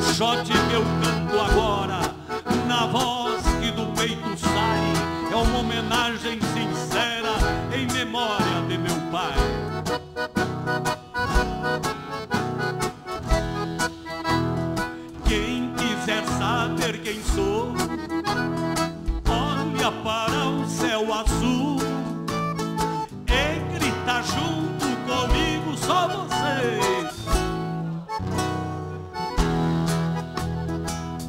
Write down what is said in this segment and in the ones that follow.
o shot que eu canto agora, na voz que do peito sai, é uma homenagem sincera em memória de meu pai. Quem quiser saber quem sou,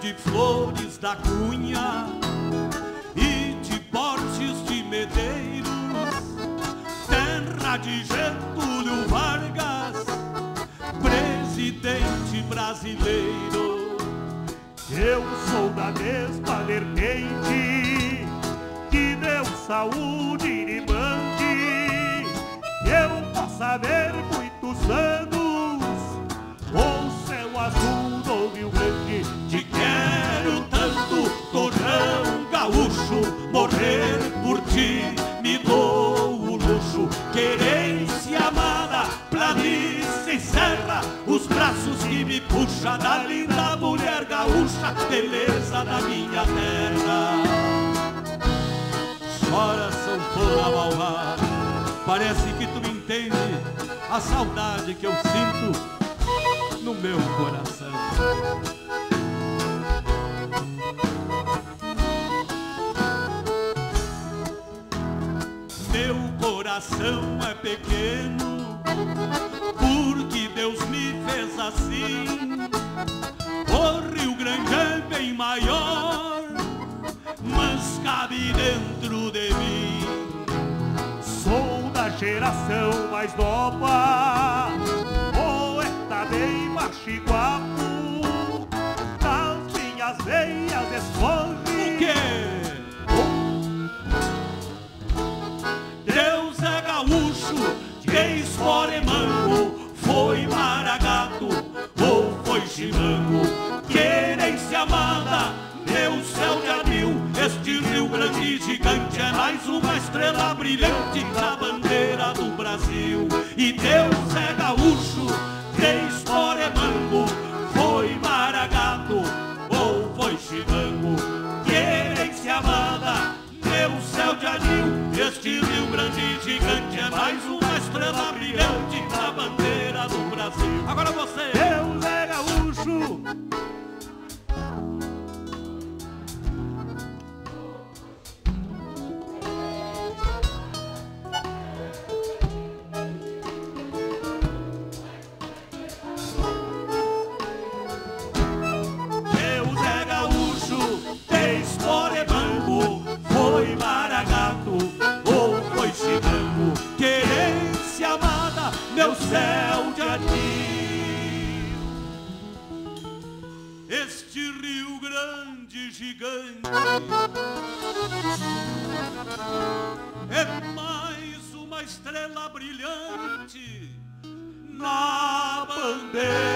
De flores da cunha e de portes de medeiros, terra de Getúlio Vargas, presidente brasileiro. Eu sou da mesma vertente que deu saúde e mande. Eu possa ver muitos anos me dou o luxo. Querência amada, planície e serra, os braços que me puxa da linda mulher gaúcha, beleza da minha terra. Chora sanfona malvá, parece que tu me entende a saudade que eu sinto no meu coração. Coração é pequeno, porque Deus me fez assim. O Rio Grande é bem maior, mas cabe dentro de mim. Sou da geração mais nova, poeta bem machiguapo, uma estrela brilhante na bandeira do Brasil. E Deus é gaúcho, quem mango, foi maragato ou foi chimango. Querência amada, meu céu de anil, este Rio Grande gigante é mais uma estrela brilhante na bandeira do Brasil. Agora você! Rio Grande gigante. É mais uma estrela brilhante na bandeira